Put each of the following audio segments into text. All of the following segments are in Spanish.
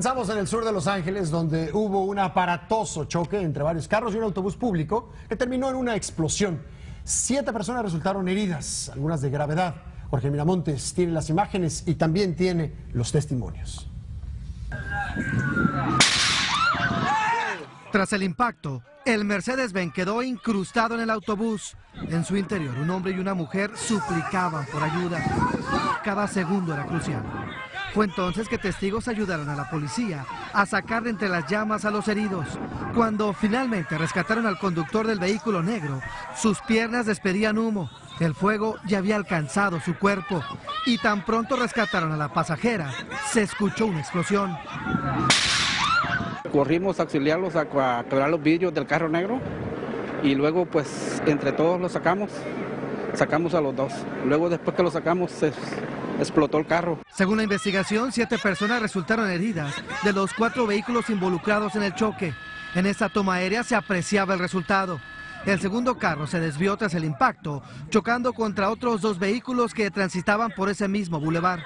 Estamos en el sur de Los Ángeles, donde hubo un aparatoso choque entre varios carros y un autobús público que terminó en una explosión. Siete personas resultaron heridas, algunas de gravedad. Jorge Miramontes tiene las imágenes y también tiene los testimonios. Tras el impacto, el Mercedes-Benz quedó incrustado en el autobús. En su interior, un hombre y una mujer suplicaban por ayuda. Cada segundo era crucial. Fue entonces que testigos ayudaron a la policía a sacar de entre las llamas a los heridos. Cuando finalmente rescataron al conductor del vehículo negro, sus piernas despedían humo. El fuego ya había alcanzado su cuerpo y tan pronto rescataron a la pasajera, se escuchó una explosión. Corrimos a auxiliarlos a, a quebrar los vidrios del carro negro y luego pues entre todos los sacamos, sacamos a los dos. Luego después que los sacamos se explotó el carro. Según la investigación, siete personas resultaron heridas de los cuatro vehículos involucrados en el choque. En esta toma aérea se apreciaba el resultado. El segundo carro se desvió tras el impacto, chocando contra otros dos vehículos que transitaban por ese mismo bulevar.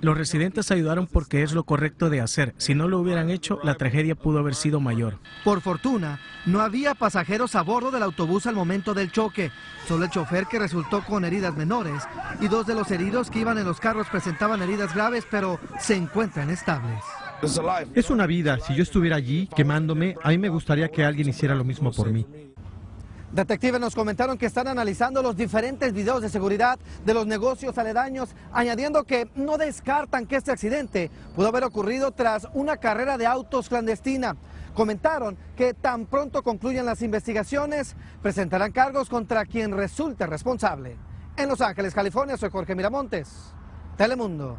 Los residentes ayudaron porque es lo correcto de hacer. Si no lo hubieran hecho, la tragedia pudo haber sido mayor. Por fortuna, no había pasajeros a bordo del autobús al momento del choque. Solo el chofer que resultó con heridas menores y dos de los heridos que iban en los carros presentaban heridas graves, pero se encuentran estables. Es una vida. Si yo estuviera allí quemándome, a mí me gustaría que alguien hiciera lo mismo por mí. Detectives nos comentaron que están analizando los diferentes videos de seguridad de los negocios aledaños, añadiendo que no descartan que este accidente pudo haber ocurrido tras una carrera de autos clandestina. Comentaron que tan pronto concluyan las investigaciones, presentarán cargos contra quien resulte responsable. En Los Ángeles, California, soy Jorge Miramontes, Telemundo.